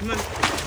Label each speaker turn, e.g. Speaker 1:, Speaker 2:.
Speaker 1: Come on.